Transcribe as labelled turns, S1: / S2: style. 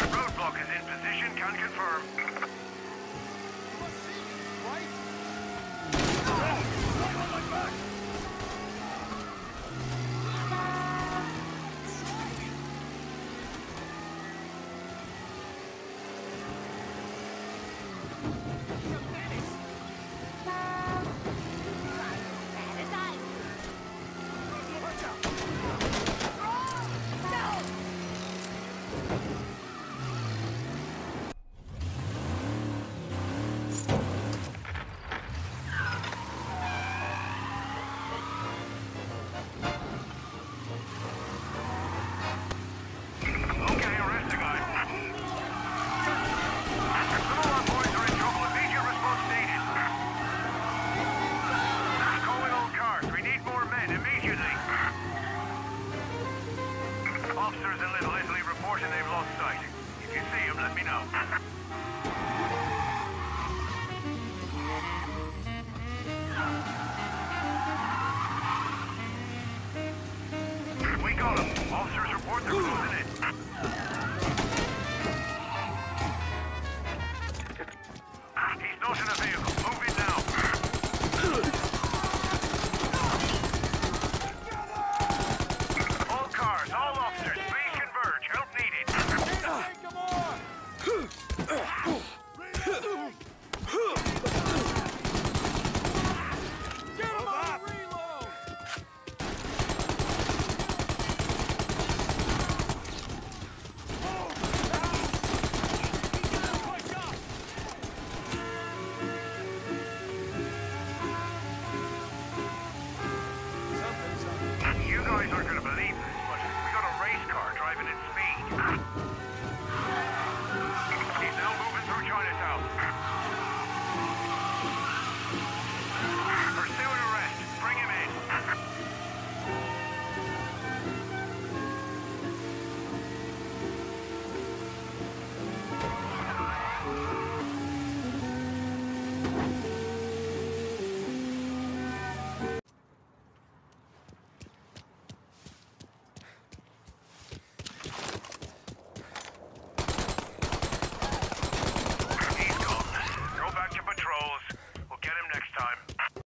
S1: Roadblock is in position, can confirm. 倒しなせよ。